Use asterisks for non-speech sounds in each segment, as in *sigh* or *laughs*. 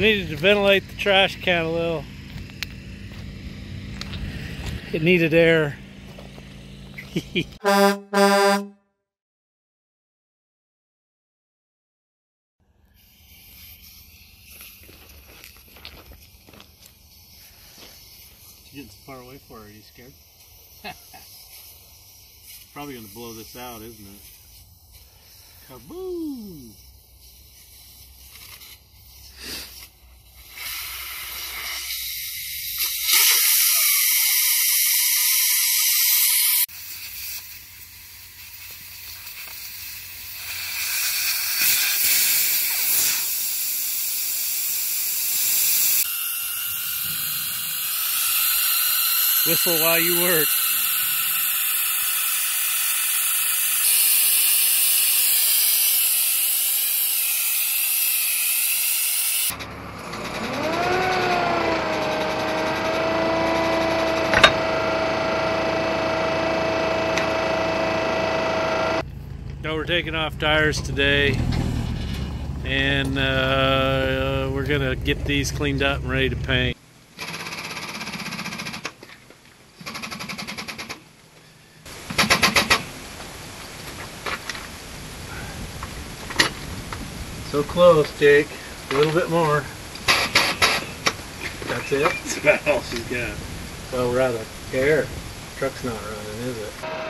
I needed to ventilate the trash can a little. It needed air. You getting so far away for her? Are you scared? *laughs* Probably gonna blow this out, isn't it? Kaboom! Whistle while you work. We're taking off tires today and uh, we're gonna get these cleaned up and ready to paint. So close, Jake. A little bit more. That's it. That's about all she's got. Well, we're out of air. Truck's not running, is it?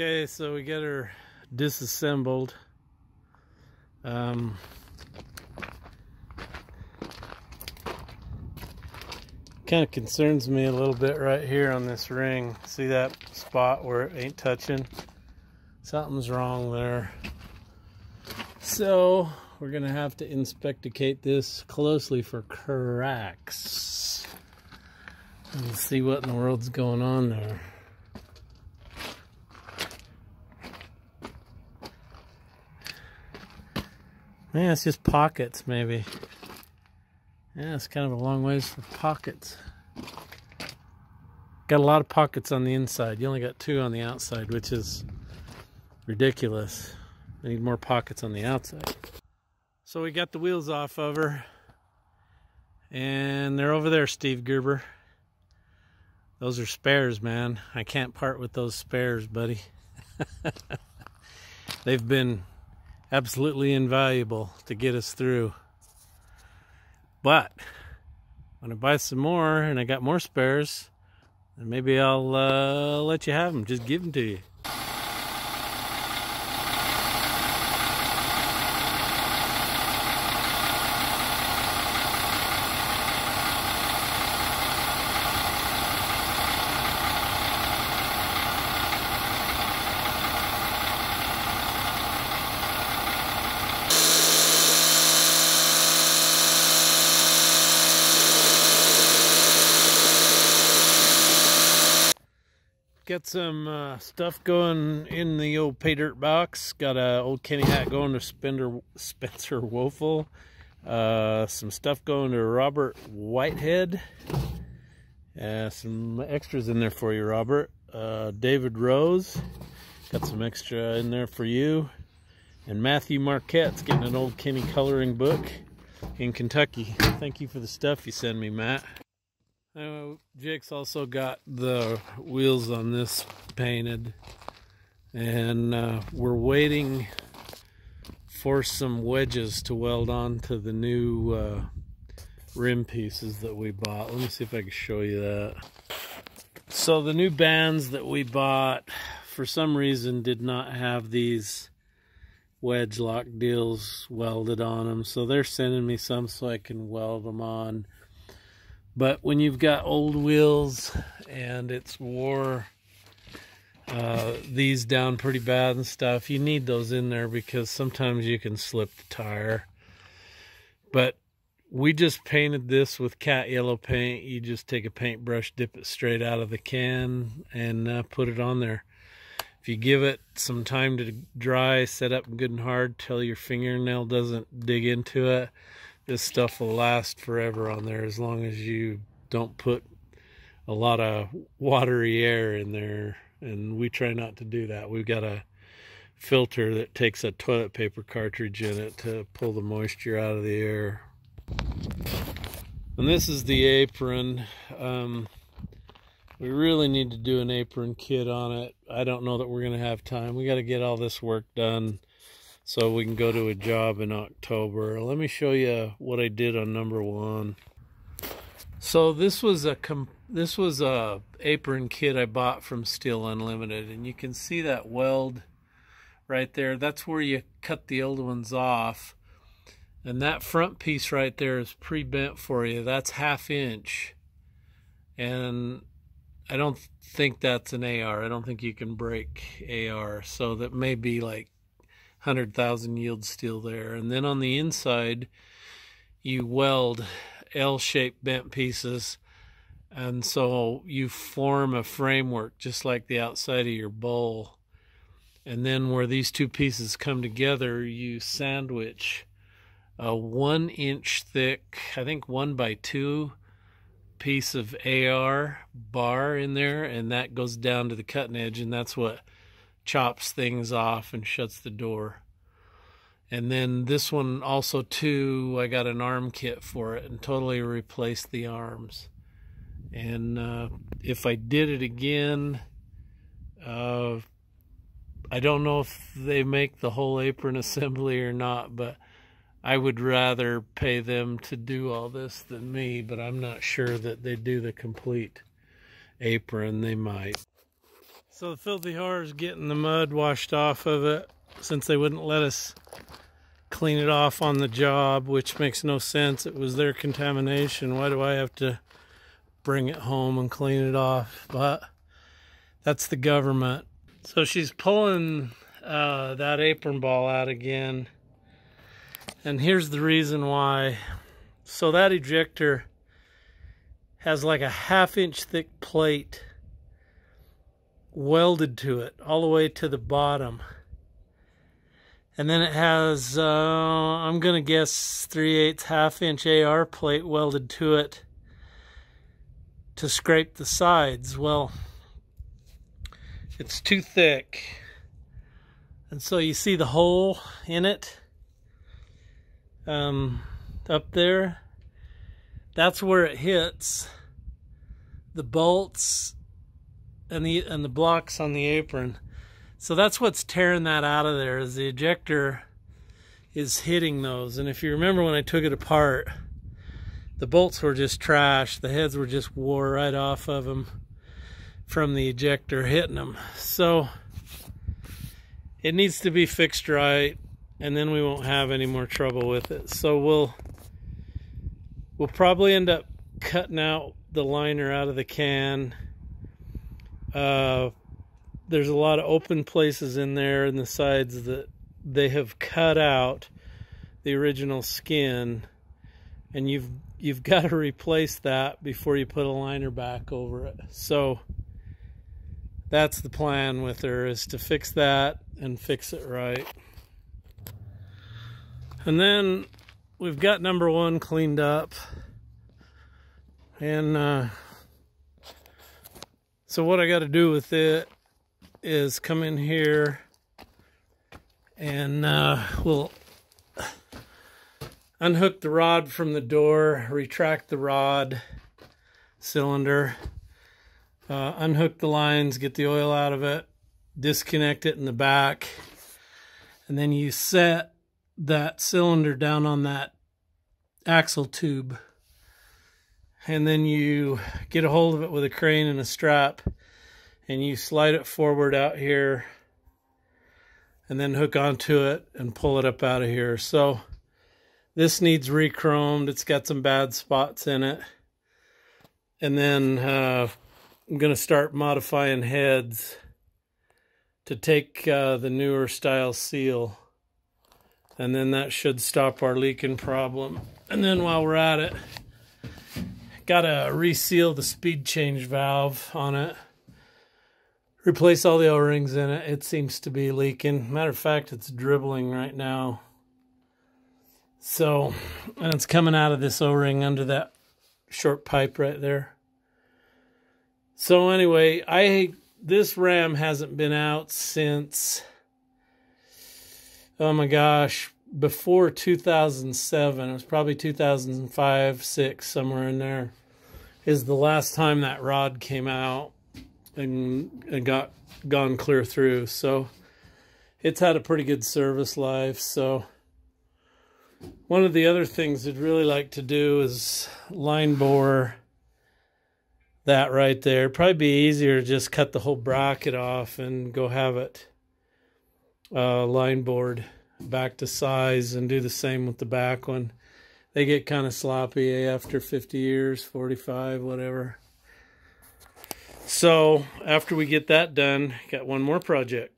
Okay, so we get her disassembled. Um, kind of concerns me a little bit right here on this ring. See that spot where it ain't touching? Something's wrong there. So we're gonna have to inspecticate this closely for cracks and see what in the world's going on there. Yeah, it's just pockets, maybe. Yeah, it's kind of a long ways for pockets. Got a lot of pockets on the inside. You only got two on the outside, which is ridiculous. I need more pockets on the outside. So we got the wheels off of her. And they're over there, Steve Gerber. Those are spares, man. I can't part with those spares, buddy. *laughs* They've been absolutely invaluable to get us through. But when I buy some more and I got more spares, then maybe I'll uh, let you have them. Just give them to you. Got some uh, stuff going in the old pay dirt box. Got a old Kenny hat going to Spender, Spencer Woeful. Uh, some stuff going to Robert Whitehead. Uh, some extras in there for you, Robert. Uh, David Rose. Got some extra in there for you. And Matthew Marquette's getting an old Kenny coloring book in Kentucky. Thank you for the stuff you send me, Matt. Uh, Jake's also got the wheels on this painted and uh, we're waiting for some wedges to weld on to the new uh, rim pieces that we bought. Let me see if I can show you that. So the new bands that we bought for some reason did not have these wedge lock deals welded on them. So they're sending me some so I can weld them on. But when you've got old wheels and it's wore uh, these down pretty bad and stuff, you need those in there because sometimes you can slip the tire. But we just painted this with cat yellow paint. You just take a paintbrush, dip it straight out of the can, and uh, put it on there. If you give it some time to dry, set up good and hard till your fingernail doesn't dig into it, this stuff will last forever on there as long as you don't put a lot of watery air in there. And we try not to do that. We've got a filter that takes a toilet paper cartridge in it to pull the moisture out of the air. And this is the apron. Um, we really need to do an apron kit on it. I don't know that we're going to have time. We got to get all this work done so we can go to a job in October. Let me show you what I did on number one. So this was a this was a apron kit I bought from Steel Unlimited, and you can see that weld right there. That's where you cut the old ones off, and that front piece right there is pre-bent for you. That's half inch, and I don't think that's an AR. I don't think you can break AR, so that may be like 100,000 yield steel there. And then on the inside, you weld L-shaped bent pieces. And so you form a framework just like the outside of your bowl. And then where these two pieces come together, you sandwich a one inch thick, I think one by two piece of AR bar in there. And that goes down to the cutting edge. And that's what chops things off and shuts the door. And then this one also too, I got an arm kit for it and totally replaced the arms. And uh, if I did it again, uh, I don't know if they make the whole apron *laughs* assembly or not, but I would rather pay them to do all this than me, but I'm not sure that they do the complete apron. They might. So the filthy horror is getting the mud washed off of it since they wouldn't let us clean it off on the job, which makes no sense. It was their contamination. Why do I have to bring it home and clean it off? But that's the government. So she's pulling uh, that apron ball out again. And here's the reason why. So that ejector has like a half inch thick plate welded to it all the way to the bottom. And then it has, uh, I'm going to guess 3 eighths half inch AR plate welded to it to scrape the sides. Well, it's too thick. And so you see the hole in it um, up there. That's where it hits the bolts and the and the blocks on the apron. So that's what's tearing that out of there is the ejector is hitting those. And if you remember when I took it apart, the bolts were just trash. The heads were just wore right off of them from the ejector hitting them. So it needs to be fixed right and then we won't have any more trouble with it. So we'll we'll probably end up cutting out the liner out of the can. Uh, there's a lot of open places in there in the sides that they have cut out the original skin and you've you've *laughs* got to replace that before you put a liner back over it. So that's the plan with her is to fix that and fix it right. And then we've got number one cleaned up. And uh, so what I got to do with it is come in here and uh, we'll unhook the rod from the door, retract the rod cylinder, uh, unhook the lines, get the oil out of it, disconnect it in the back, and then you set that cylinder down on that axle tube. And then you get a hold of it with a crane and a strap and you slide it forward out here and then hook onto it and pull it up out of here. So this needs re-chromed. It's got some bad spots in it. And then uh, I'm going to start modifying heads to take uh, the newer style seal and then that should stop our leaking problem. And then while we're at it, gotta reseal the speed change valve on it. Replace all the O-rings in it. It seems to be leaking. Matter of fact, it's dribbling right now. So, and it's coming out of this O-ring under that short pipe right there. So anyway, I this ram hasn't been out since oh my gosh, before 2007, it was probably 2005, 6, somewhere in there, is the last time that rod came out and, and got gone clear through. So it's had a pretty good service life. So one of the other things I'd really like to do is line bore that right there. Probably be easier to just cut the whole bracket off and go have it uh, line bored back to size and do the same with the back one. They get kind of sloppy after 50 years, 45, whatever. So after we get that done, got one more project.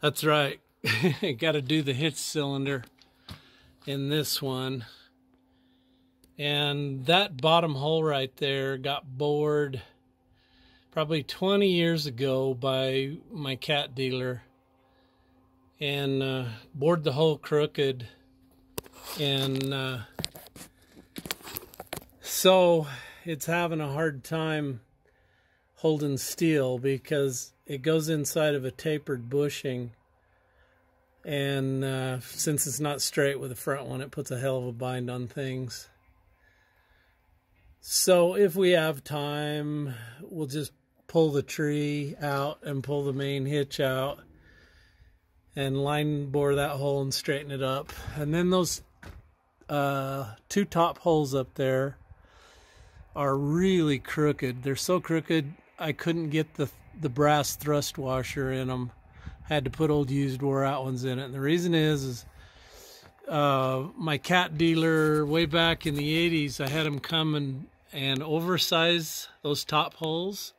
That's right. *laughs* got to do the hitch cylinder in this one. And that bottom hole right there got bored probably 20 years ago by my cat dealer and uh, bored the hole crooked and uh, so it's having a hard time holding steel because it goes inside of a tapered bushing and uh, since it's not straight with the front one it puts a hell of a bind on things. So if we have time we'll just pull the tree out and pull the main hitch out and line bore that hole and straighten it up. And then those uh, two top holes up there are really crooked. They're so crooked I couldn't get the the brass thrust washer in them. I had to put old used wore out ones in it. And the reason is, is uh, my cat dealer way back in the 80s, I had him come and, and oversize those top holes.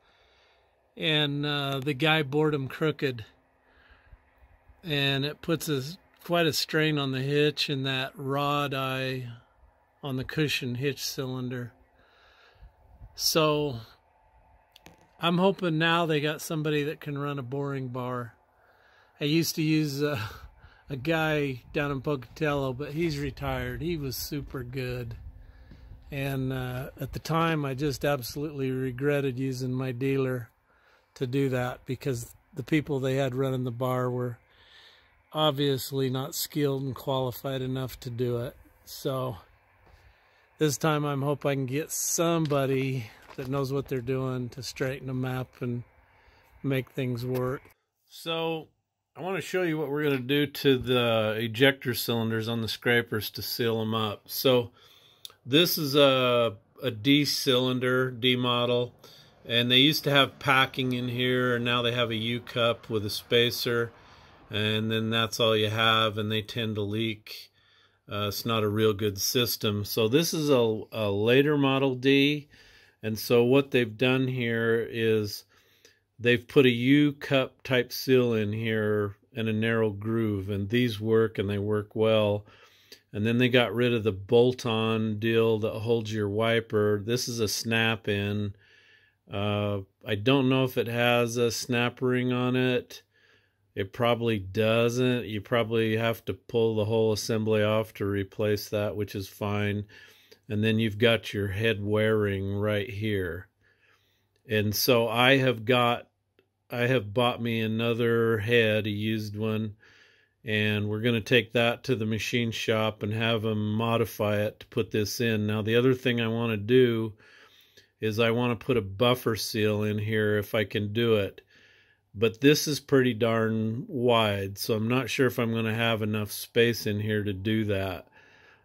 And uh, the guy bored them crooked. And it puts a, quite a strain on the hitch and that rod eye on the cushion hitch cylinder. So I'm hoping now they got somebody that can run a boring bar. I used to use a, a guy down in Pocatello, but he's retired. He was super good. And uh, at the time, I just absolutely regretted using my dealer to do that because the people they had running the bar were obviously not skilled and qualified enough to do it. So this time I'm hope I can get somebody that knows what they're doing to straighten them up and make things work. So I want to show you what we're going to do to the ejector cylinders on the scrapers to seal them up. So this is a, a D cylinder, D model, and they used to have packing in here, and now they have a U cup with a spacer, and then that's all you have, and they tend to leak. Uh, it's not a real good system. So this is a, a later Model D. And so what they've done here is they've put a U-cup type seal in here in a narrow groove. And these work and they work well. And then they got rid of the bolt-on deal that holds your wiper. This is a snap-in. Uh, I don't know if it has a snap ring on it. It probably doesn't. You probably have to pull the whole assembly off to replace that, which is fine. And then you've got your head wearing right here. And so I have got, I have bought me another head, a used one, and we're going to take that to the machine shop and have them modify it to put this in. Now, the other thing I want to do is I want to put a buffer seal in here if I can do it but this is pretty darn wide, so I'm not sure if I'm going to have enough space in here to do that.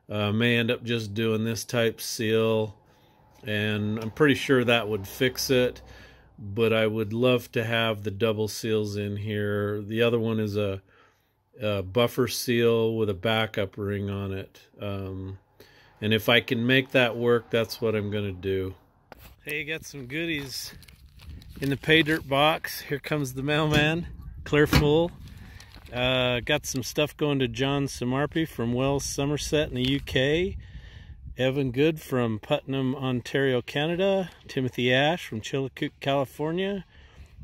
Uh, may end up just doing this type seal, and I'm pretty sure that would fix it, but I would love to have the double seals in here. The other one is a, a buffer seal with a backup ring on it. Um, and if I can make that work, that's what I'm going to do. Hey, you got some goodies in the pay dirt box. Here comes the mailman, clear full. Uh, got some stuff going to John Samarpi from Wells, Somerset in the UK. Evan Good from Putnam, Ontario, Canada. Timothy Ash from Chillicoot, California.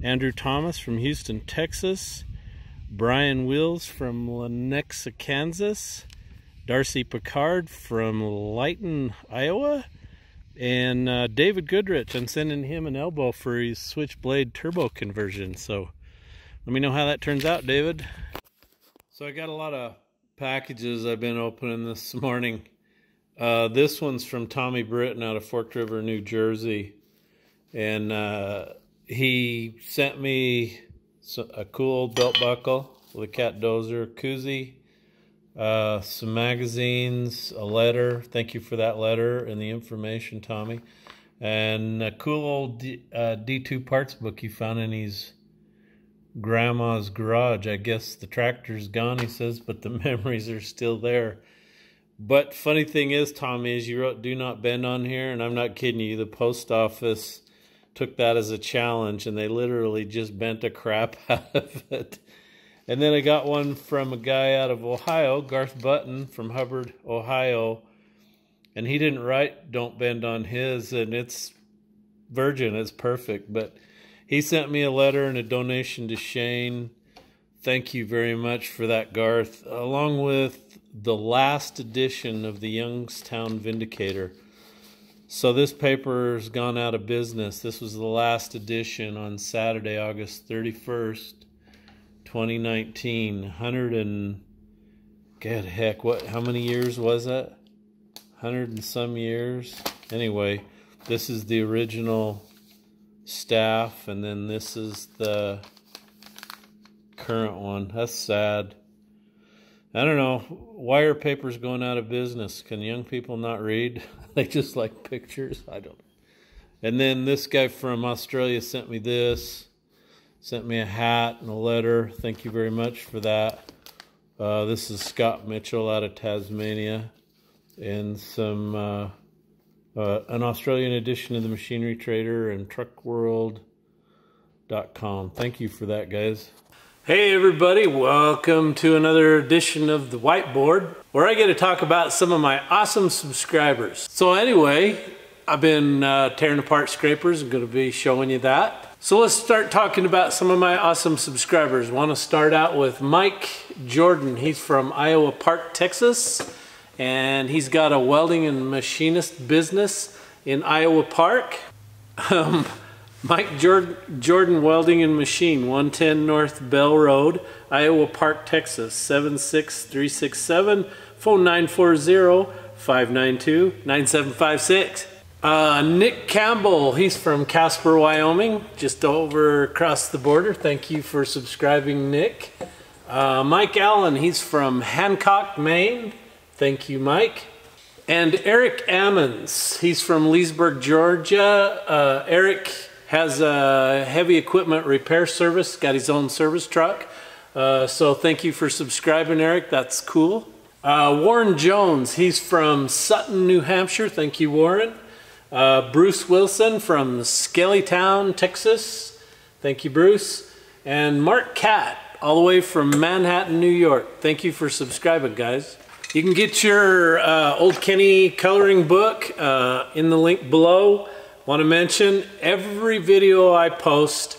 Andrew Thomas from Houston, Texas. Brian Wills from Lenexa, Kansas. Darcy Picard from Lytton, Iowa. And uh, David Goodrich, I'm sending him an elbow for his switchblade turbo conversion. So let me know how that turns out, David. So I got a lot of packages I've been opening this *laughs* morning. Uh, this one's from Tommy Britton out of Forked River, New Jersey. And uh, he sent me a cool belt buckle with a cat dozer koozie uh, some magazines, a letter. Thank you for that letter and the information, Tommy. And a cool old D, uh, D2 parts book he found in his grandma's garage. I guess the tractor's gone, he says, but the *laughs* memories are still there. But funny thing is, Tommy, is you wrote "Do not bend" on here, and I'm not kidding you. The post office took that as a challenge, and they literally just bent a crap *laughs* out of it. And then I got one from a guy out of Ohio, Garth Button from Hubbard, Ohio. And he didn't write Don't Bend on his, and it's virgin, it's perfect. But he sent me a letter and a donation to Shane. Thank you very much for that, Garth, along with the last edition of the Youngstown Vindicator. So this paper's gone out of business. This was the last edition on Saturday, August 31st. 2019, 100 and God heck, what? How many years was that? 100 and some years. Anyway, this is the original staff, and then this is the current one. That's sad. I don't know. Why are paper's going out of business. Can young people not read? *laughs* they just like pictures. I don't. And then this guy from Australia sent me this sent me a hat and a letter. Thank you very much for that. Uh, this is Scott Mitchell out of Tasmania, and some uh, uh, an Australian edition of the Machinery Trader and TruckWorld.com. Thank you for that, guys. Hey everybody, welcome to another edition of the Whiteboard, where I get to talk about some of my awesome subscribers. So anyway, I've been uh, tearing apart scrapers. I'm going to be showing you that. So let's start talking about some of my awesome subscribers. Want to start out with Mike Jordan. He's from Iowa Park, Texas, and he's got a welding and machinist business in Iowa Park. *laughs* Um, Mike Jordan, Jordan Welding and Machine, 110 North Bell Road, Iowa Park, Texas, 76367, phone 940 592 9756. Uh, Nick Campbell, he's from Casper, Wyoming, just over across the border. Thank you for subscribing, Nick. Uh, Mike Allen, he's from Hancock, Maine. Thank you, Mike. And Eric Ammons, he's from Leesburg, Georgia. Uh, Eric has a heavy equipment repair service, got his own service truck. Uh, so thank you for subscribing, Eric. That's cool. Uh, Warren Jones, he's from Sutton, New Hampshire. Thank you, Warren. Uh, Bruce Wilson from Skellytown, Texas. Thank you, Bruce. And Mark Cat, all the way from Manhattan, New York. Thank you for subscribing, guys. You can get your uh, Old Kenny coloring book uh, in the link below. Want to mention, every video I post,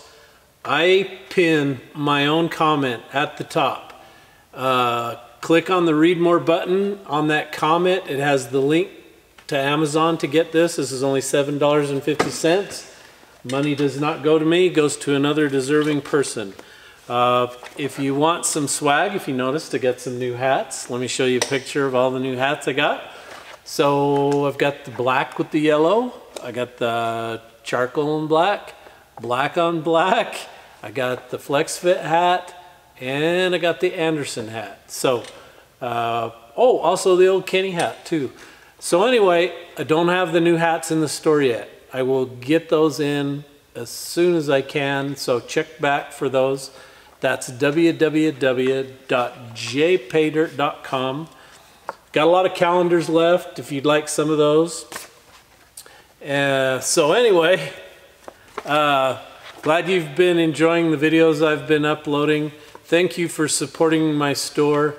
I pin my own comment at the top. Uh, click on the read more button on that comment. It has the link to Amazon to get this. This is only $7.50. Money does not go to me, goes to another deserving person. Uh, if you want some swag, if you notice, to get some new hats, let me show you a picture of all the new hats I got. So I've got the black with the yellow. I got the charcoal and black, black on black. I got the Flex Fit hat, and I got the Anderson hat. So, uh, oh, also the old Kenny hat too. So anyway, I don't have the new hats in the store yet. I will get those in as soon as I can, so check back for those. That's www.jpaydirt.com. Got a lot of calendars left if you'd like some of those. Uh, so anyway, uh, glad you've been enjoying the videos I've been uploading. Thank you for supporting my store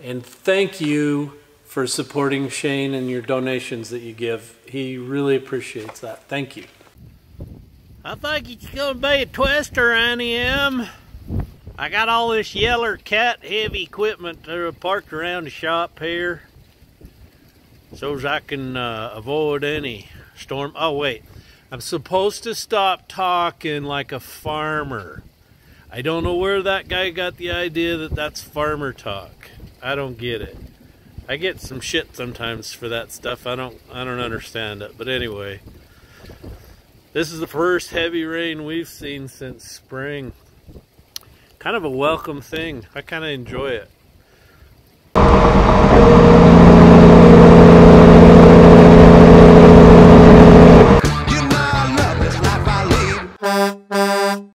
and thank you for supporting Shane and your donations that you give. He really appreciates that. Thank you. I think it's gonna be a twister, Annie I got all this yeller cat heavy equipment parked around the shop here. So as I can uh, avoid any storm. Oh wait, I'm supposed to stop talking like a farmer. I don't know where that guy got the idea that that's farmer talk. I don't get it. I get some shit sometimes for that stuff. I don't I don't understand it. But anyway, this is the first heavy rain we've seen since spring. Kind of a welcome thing. I kind of enjoy it.